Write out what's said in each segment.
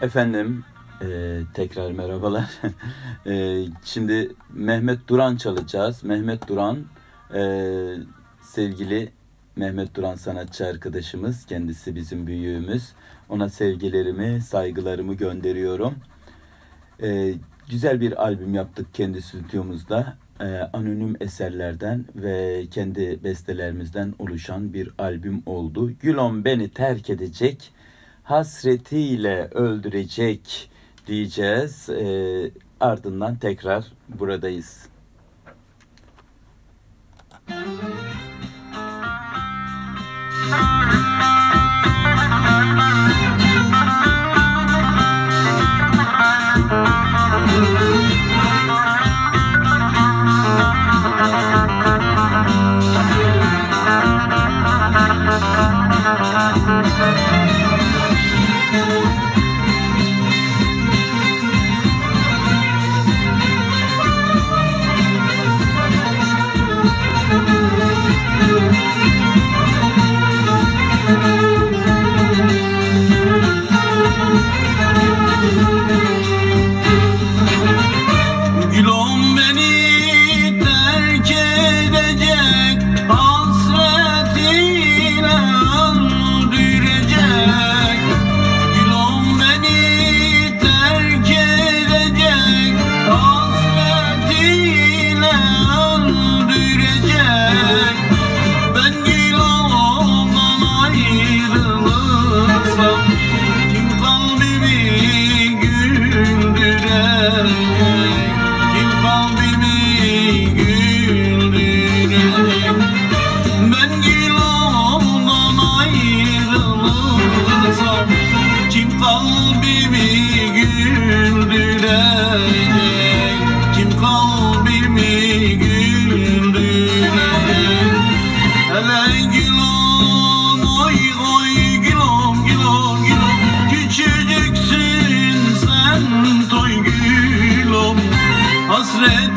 Efendim e, tekrar merhabalar. e, şimdi Mehmet Duran çalacağız. Mehmet Duran e, sevgili Mehmet Duran sanatçı arkadaşımız. Kendisi bizim büyüğümüz. Ona sevgilerimi, saygılarımı gönderiyorum. E, güzel bir albüm yaptık kendi stüdyomuzda. E, anonim eserlerden ve kendi bestelerimizden oluşan bir albüm oldu. Gülon beni terk edecek hasretiyle öldürecek diyeceğiz. E, ardından tekrar buradayız.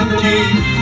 empty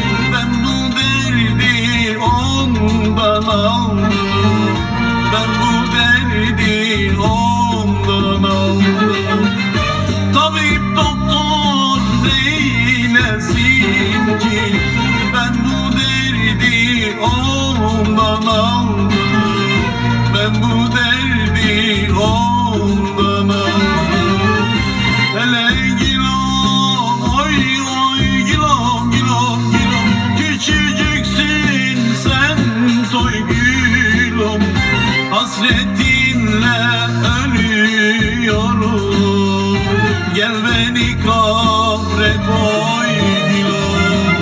gel beni kabre koy gülüm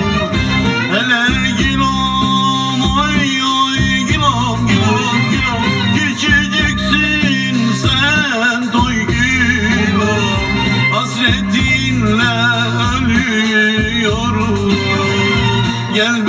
Eller gülüm ay ay gülüm gülüm gülüm Küçücüksün sen doy gülüm Hasretinle ölüyorum. Gel